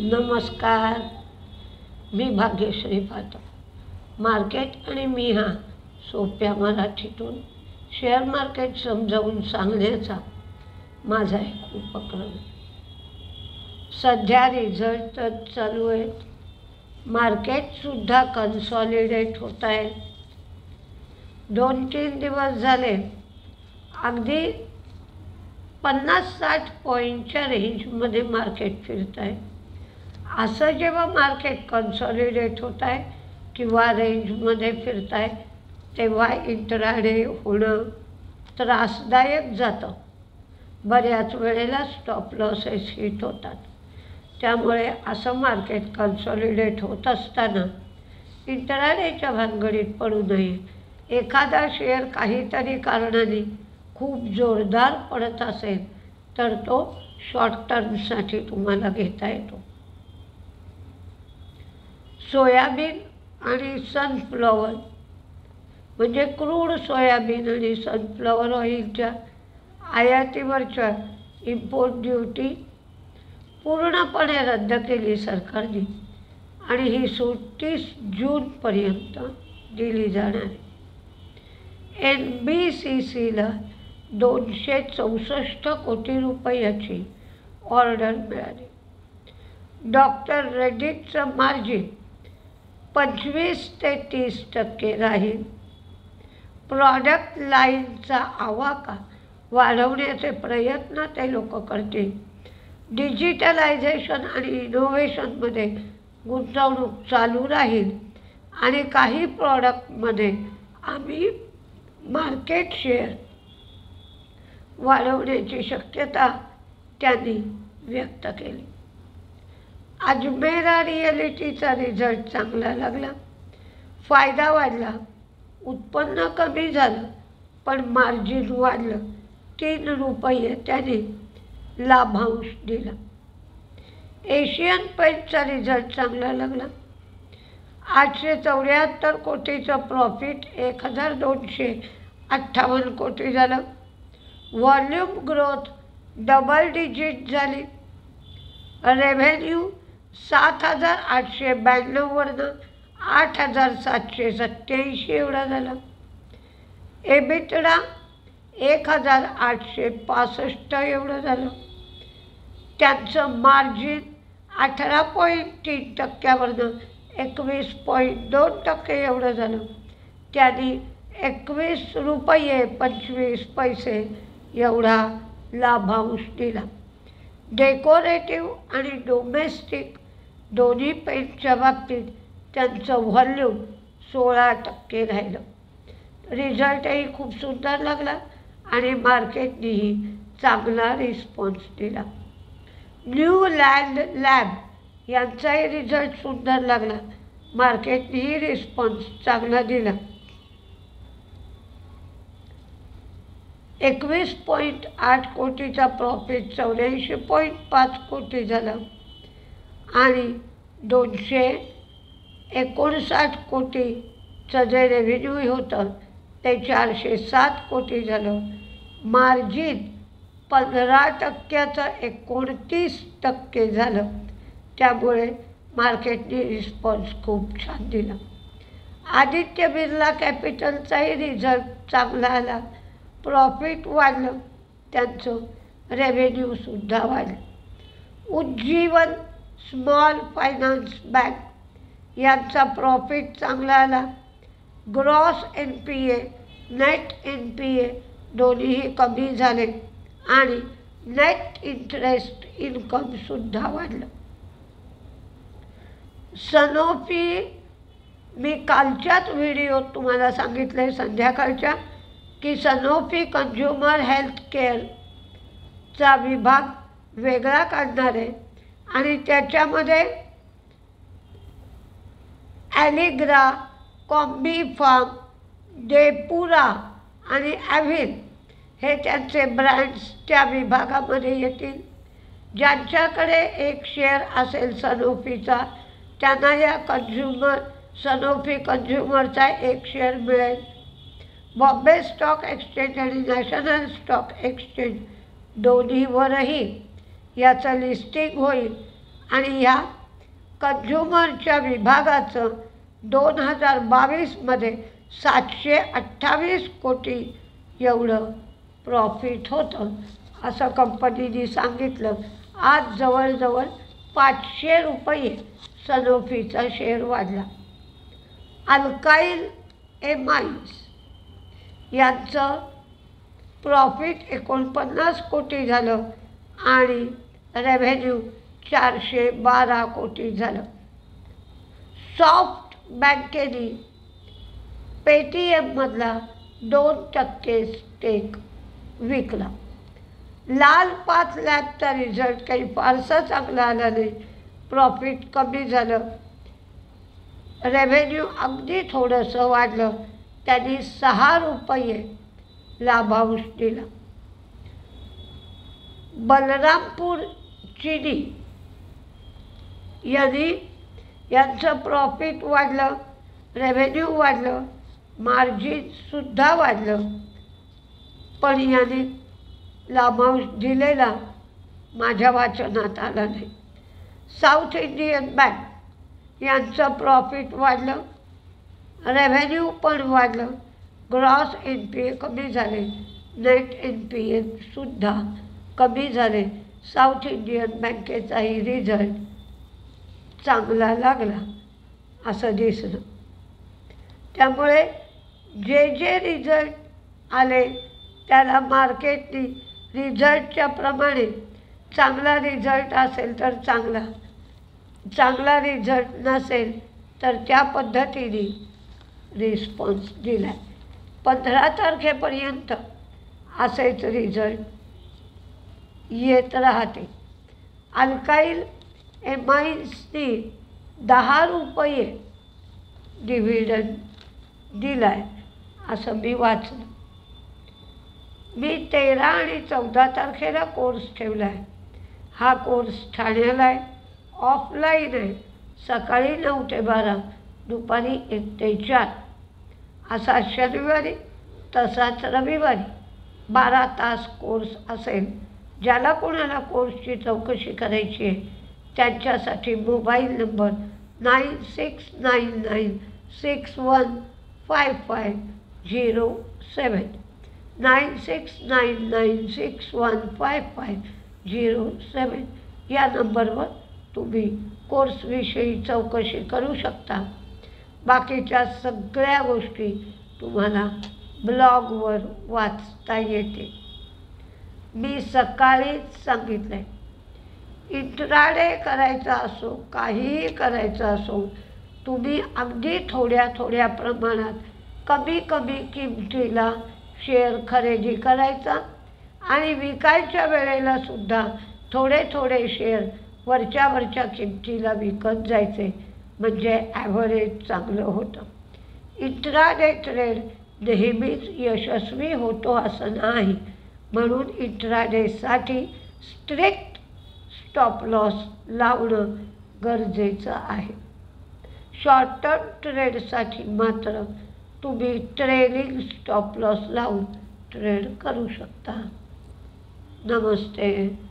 नमस्कार. मी भाग्यश्री पाठक. मार्केट आणि मी हा सोप्या मराठीतून शेअर मार्केट समजावून सांगण्याचा माझा एक उपक्रम. सध्या रिझल्ट तर चालू आहेत. मार्केटसुद्धा कन्सॉलिडेट होत आहे. दोन तीन दिवस झाले. अगदी पन्नास साठ पॉईंटच्या रेंजमध्ये मार्केट फिरत आहे. असं जेव्हा मार्केट कन्सॉलिडेट होत आहे किंवा रेंजमध्ये फिरत आहे तेव्हा इंट्राडे होणं त्रासदायक जातं. बऱ्याच वेळेला स्टॉप लॉसेस हिट होतात. त्यामुळे असं मार्केट कन्सॉलिडेट होत असताना इंटराडेच्या भानगडीत पडू नये. एखादा शेअर काहीतरी कारणाने खूप जोरदार पडत असेल तर तो शॉर्ट टर्मसाठी तुम्हाला घेता येतो. सोयाबीन आणि सनफ्लॉवर म्हणजे क्रूड सोयाबीन आणि सनफ्लॉवर ऑइलच्या आयातीवरच्या इम्पोर्ट ड्युटी पूर्णपणे रद्द केली सरकारने. आणि ही सूट तीस जूनपर्यंत दिली जाणार आहे. एन बी सी सीला दोनशे चौसष्ट कोटी रुपयाची ऑर्डर मिळाली. डॉक्टर रेड्डीचं मार्जिन पंचवीस ते तीस टक्के राहील. प्रॉडक्ट लाईनचा आवाका वाढवण्याचे प्रयत्न ते लोक करतील. डिजिटलायझेशन आणि इनोव्हेशनमध्ये गुंतवणूक चालू राहील. आणि काही प्रॉडक्टमध्ये आम्ही मार्केट शेअर वाढवण्याची शक्यता त्यांनी व्यक्त केली. अजमेरा रिॲलिटीचा रिझल्ट चांगला लागला. फायदा वाढला. उत्पन्न कमी झालं पण मार्जिन वाढलं. तीन रुपये त्याने लाभांश दिला. एशियन पेंटचा रिझल्ट चांगला लागला. आठशे चौऱ्याहत्तर कोटीचं प्रॉफिट एक हजार दोनशे अठ्ठावन्न कोटी झालं. व्हॉल्यूम ग्रोथ डबल डिजिट झाली. रेव्हेन्यू सात हजार आठशे ब्याण्णववरनं आठ हजार सातशे सत्याऐंशी एवढा झाला. एबिटडा एक हजार आठशे पासष्ट एवढं झालं. त्यांचं मार्जिन अठरा पॉईंट तीन टक्क्यावरनं एकवीस पॉईंट दोन टक्के एवढं झालं. त्यांनी एकवीस रुपये पंचवीस पैसे एवढा लाभांश दिला. डेकोरेटिव्ह आणि डोमेस्टिक दोन्ही पेंटच्या बाबतीत त्यांचं व्हॉल्यूम सोळा टक्के राहिलं. रिझल्टही खूप सुंदर लागला आणि मार्केटनीही चांगला रिस्पॉन्स दिला. न्यू लँड लॅब यांचाही रिझल्ट सुंदर लागला. मार्केटनेही रिस्पॉन्स चांगला दिला. एकवीस पॉईंट आठ कोटीचा प्रॉफिट चौऱ्याऐंशी पॉईंट पाच कोटी झाला. आणि दोनशे एकोणसाठ कोटीचं जे रेव्हेन्यू होतं ते चारशे सात कोटी झालं. मार्जिन पंधरा टक्क्याचं एकोणतीस टक्के झालं. त्यामुळे मार्केटने रिस्पॉन्स खूप छान दिला. आदित्य बिर्ला कॅपिटलचाही रिझल्ट चांगला आला. प्रॉफिट वाढलं. त्यांचं रेव्हेन्यूसुद्धा वाढलं. उज्जीवन स्मॉल फायनान्स बँक यांचा प्रॉफिट चांगला आला. Gross N P A net N P A दोन्हीही कमी झाले आणि नेट इंटरेस्ट इन्कमसुद्धा वाढलं. सनोफी मी कालच्याच व्हिडिओत तुम्हाला सांगितलं आहे संध्याकाळच्या की सनोफी कन्झ्युमर हेल्थ केअरचा विभाग वेगळा काढणार आहे. आणि त्याच्यामध्ये ॲलिग्रा कॉम्बी फार्म डेपुरा आणि ॲव्हिल हे त्यांचे ब्रँड्स त्या विभागामध्ये येतील. ज्यांच्याकडे एक शेअर असेल सनोफीचा त्यांना या कन्झ्युमर सनोफी कन्झ्युमरचा एक शेअर मिळेल. बॉम्बे स्टॉक एक्सचेंज आणि नॅशनल स्टॉक एक्सचेंज दोन्हीवरही याचं लिस्टिंग होईल. आणि ह्या कन्झ्युमरच्या विभागाचं दोन हजार बावीसमध्ये सातशे अठ्ठावीस कोटी एवढं प्रॉफिट होतं असं कंपनीने सांगितलं. आज जवळजवळ पाचशे रुपये सनोफीचा शेअर वाढला. अल्काईल एमाईन्स यांचं प्रॉफिट एकोणपन्नास कोटी झालं आणि रेव्हेन्यू चारशे बारा कोटी झालं. सॉफ्ट बँकेने पेटीएममधला दोन टक्के स्टेक विकला. लाल पाच लॅबचा रिझल्ट काही फारसा चांगला आला नाही. प्रॉफिट कमी झालं. रेव्हेन्यू अगदी थोडंसं वाढलं. त्यांनी सहा रुपये लाभांश दिला. बलरामपूर चिनी यांनी यांचं प्रॉफिट वाढलं रेव्हेन्यू वाढलं मार्जिनसुद्धा वाढलं पण यांनी लाभांश दिलेला माझ्या वाचनात आला नाही. साऊथ इंडियन बँक यांचं प्रॉफिट वाढलं रेव्हेन्यू पण वाढलं ग्रॉस एन पी ए कमी झाले नेट एन पी एसुद्धा कमी झाले साऊथ इंडियन बँकेचाही रिझल्ट चांगला लागला असं दिसलं. त्यामुळे जे जे रिझल्ट आले त्याला मार्केटनी रिझल्टच्या प्रमाणे चांगला रिझल्ट असेल तर चांगला चांगला रिझल्ट नसेल तर त्या पद्धतीने रिस्पॉन्स दिला पंधरा तारखेपर्यंत असेच रिझल्ट येत राहते. अल्काईल एमाईन्सनी दहा रुपये डिव्हिडन दिला आहे असं मी वाचलं. मी तेरा आणि चौदा तारखेला कोर्स ठेवला आहे हा कोर्स ठाण्याला आहे ऑफलाईन आहे. सकाळी नऊ ते बारा दुपारी एक ते चार. असा शनिवारी तसाच रविवारी बारा तास कोर्स असेल. ज्याला कोणाला कोर्सची चौकशी करायची आहे त्यांच्यासाठी mobile number nine six nine nine six one five five zero seven nine six nine nine six one five five zero seven या नंबरवर तुम्ही कोर्सविषयी चौकशी करू शकता. बाकीच्या सगळ्या गोष्टी तुम्हाला ब्लॉगवर वाचता येते मी सकाळीच सांगितलं आहे इंट्राडे करायचा असो काहीही करायचं असो तुम्ही अगदी थोड्या थोड्या प्रमाणात कमी कमी किमतीला शेअर खरेदी करायचा आणि विकायच्या वेळेला सुद्धा थोडे थोडे शेअर वरच्या वरच्या किमतीला विकत जायचे म्हणजे ॲव्हरेज चांगलं होतं. इंट्राडे ट्रेड नेहमीच यशस्वी होतो असं नाही. म्हणून इंट्राडेसाठी स्ट्रिक्ट स्टॉप लॉस लावणं गरजेचं आहे. शॉर्ट टर्म ट्रेडसाठी मात्र तुम्ही ट्रेलिंग स्टॉप लॉस लावून ट्रेड करू शकता. नमस्ते.